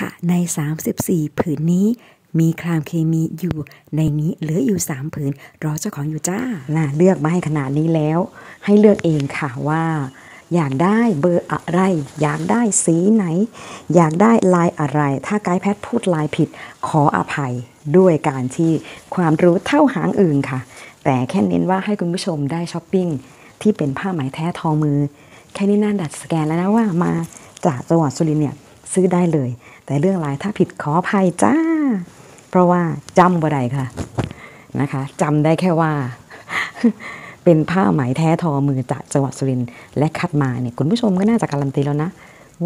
ค่ะ ใน 34 ผืนนี้มีครามเคมีอยู่ในนี้เหลืออยู่ 3 ผืน รอเจ้าของอยู่จ้าน่าเลือกมาให้ขนาดนี้แล้ว ให้เลือกเองค่ะว่า อยากได้เบอร์อะไร อยากได้สีไหน อยากได้ลายอะไร ถ้าไกด์แพทพูดลายผิด ขออภัยด้วยการที่ความรู้เท่าหางอื่นค่ะ แต่แค่เน้นว่าให้คุณผู้ชมได้ช้อปปิ้งที่เป็นผ้าไหมแท้ทอมือ แค่นี้น่าดัดสแกนแล้วนะว่ามาจากจังหวัดสุรินทร์เนี่ย ซื้อได้เลย แต่เรื่องลายถ้าผิดขออภัยจ้า เพราะว่าจำบ่ได้ค่ะนะคะจำได้แค่ว่า เป็นผ้าไหมแท้ทอมือจากจังหวัดสุรินทร์และคัดมาเนี่ยคุณผู้ชมก็น่าจะการันตีแล้วนะ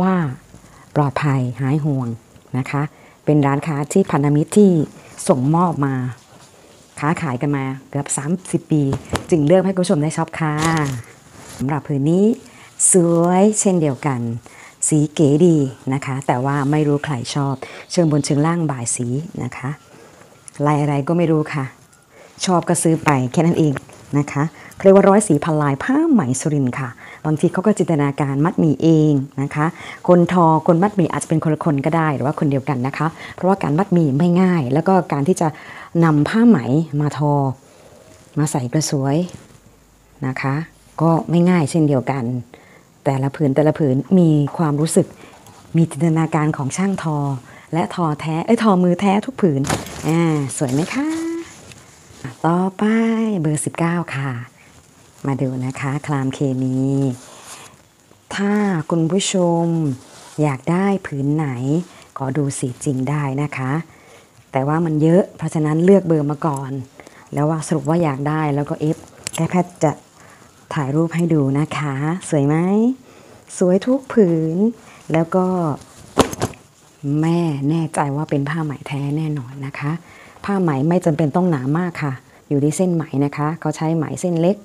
ว่าปลอดภัยหายห่วงนะคะ เป็นร้านค้าที่พันธมิตรที่ส่งมอบมาค้าขายกันมาเกือบ 30 ปี จึงเลือกให้คุณผู้ชมได้ช็อปค่ะสำหรับผืนนี้สวยเช่นเดียวกัน สีเก๋ดีนะคะ แต่ว่าไม่รู้ใครชอบ เชิงบนเชิงล่างบ่ายสีนะคะลายอะไรก็ไม่รู้ค่ะ ชอบก็ซื้อไปแค่นั้นเองนะคะเรียกว่าร้อยสีพันลายผ้าไหมสุรินค่ะ บางทีเขาก็จินตนาการมัดหมี่เองนะคะ คนทอคนมัดหมี่อาจจะเป็นคนละคนก็ได้หรือว่าคนเดียวกันนะคะ เพราะว่าการมัดหมี่ไม่ง่าย แล้วก็การที่จะนำผ้าไหมมาทอ มาใส่กระสวยนะคะ ก็ไม่ง่ายเช่นเดียวกัน แต่ละผืนแต่ละผืนมีความรู้สึกมีจินตนาการของช่างทอ และทอแท้เอ้ยทอมือแท้ทุกผืนอ่าสวยไหมคะ ต่อไปเบอร์ 19 ค่ะ มาดูนะคะคลามเคมีถ้าคุณผู้ชมอยากได้ผืนไหนก็ดูสีจริงได้นะคะ แต่ว่ามันเยอะเพราะฉะนั้นเลือกเบอร์มาก่อน แล้วว่าสรุปว่าอยากได้แล้วก็เอฟแกแพทย์จะ ถ่ายรูปให้ดูนะคะ สวยไหม สวยทุกผืน แล้วก็แม่แน่ใจว่าเป็นผ้าไหมแท้แน่นอนนะคะ ผ้าไหมไม่จำเป็นต้องหนามากค่ะ อยู่ที่เส้นไหมนะคะเขาใช้ไหมเส้นเล็ก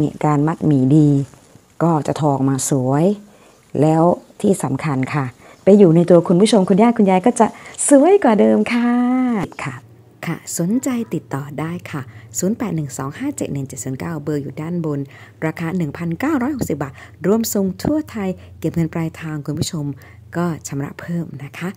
นี่การมัดหมี่ดี ก็จะทอออกมาสวย แล้วที่สำคัญค่ะ ไปอยู่ในตัวคุณผู้ชมคุณย่าคุณยายก็จะสวยกว่าเดิมค่ะค่ะ ค่ะ สนใจติดต่อได้ค่ะ 0812571709 เบอร์อยู่ด้านบน ราคา 1,960 บาท รวมส่งทั่วไทย เก็บเงินปลายทางคุณผู้ชมก็ชำระเพิ่มนะคะ